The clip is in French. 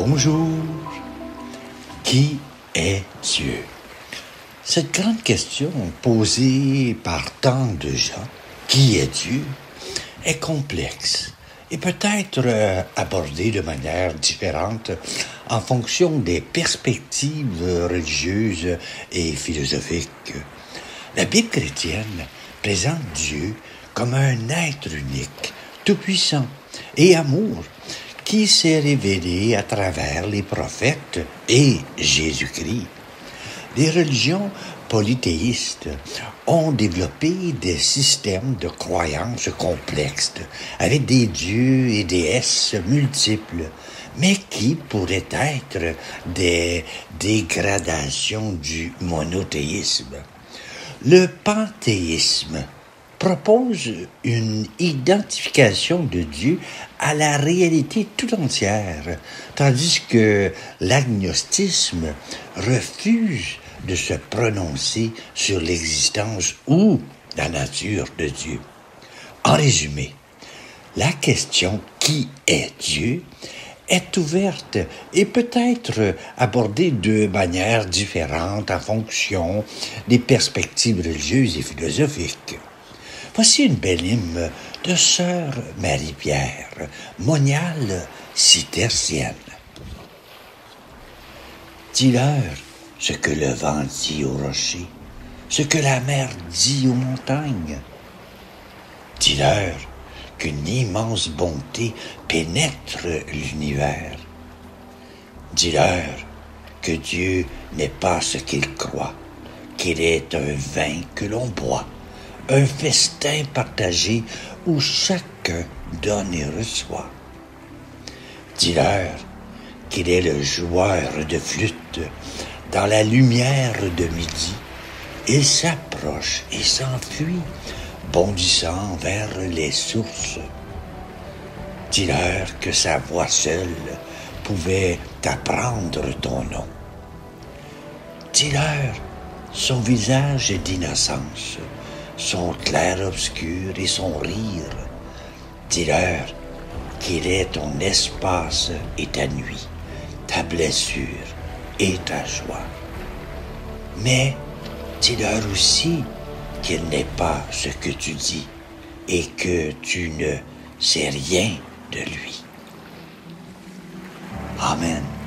Bonjour. Qui est Dieu? Cette grande question posée par tant de gens, qui est Dieu, est complexe et peut être euh, abordée de manière différente en fonction des perspectives religieuses et philosophiques. La Bible chrétienne présente Dieu comme un être unique, tout-puissant et amour, qui s'est révélé à travers les prophètes et Jésus-Christ. Les religions polythéistes ont développé des systèmes de croyances complexes avec des dieux et déesses multiples, mais qui pourraient être des dégradations du monothéisme. Le panthéisme propose une identification de Dieu à la réalité tout entière, tandis que l'agnostisme refuse de se prononcer sur l'existence ou la nature de Dieu. En résumé, la question qui est Dieu? est ouverte et peut être abordée de manière différente en fonction des perspectives religieuses et philosophiques. Voici une belle hymne de sœur Marie-Pierre, moniale citercienne. Dis-leur ce que le vent dit aux rochers, ce que la mer dit aux montagnes. Dis-leur qu'une immense bonté pénètre l'univers. Dis-leur que Dieu n'est pas ce qu'il croit, qu'il est un vin que l'on boit un festin partagé où chacun donne et reçoit. Dis-leur qu'il est le joueur de flûte dans la lumière de midi. Il s'approche et s'enfuit, bondissant vers les sources. Dis-leur que sa voix seule pouvait apprendre ton nom. Dis-leur son visage d'innocence son clair-obscur et son rire. Dis-leur qu'il est ton espace et ta nuit, ta blessure et ta joie. Mais dis-leur aussi qu'il n'est pas ce que tu dis et que tu ne sais rien de lui. Amen.